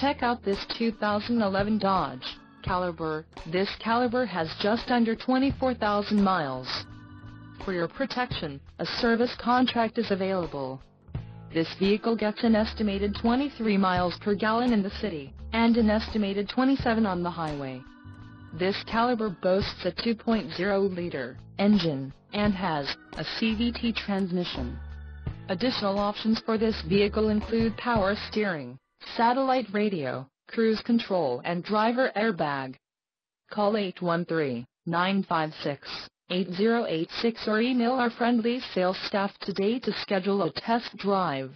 Check out this 2011 Dodge Caliber. This Caliber has just under 24,000 miles. For your protection, a service contract is available. This vehicle gets an estimated 23 miles per gallon in the city, and an estimated 27 on the highway. This Caliber boasts a 2.0-liter engine, and has a CVT transmission. Additional options for this vehicle include power steering, satellite radio, cruise control and driver airbag. Call 813-956-8086 or email our friendly sales staff today to schedule a test drive.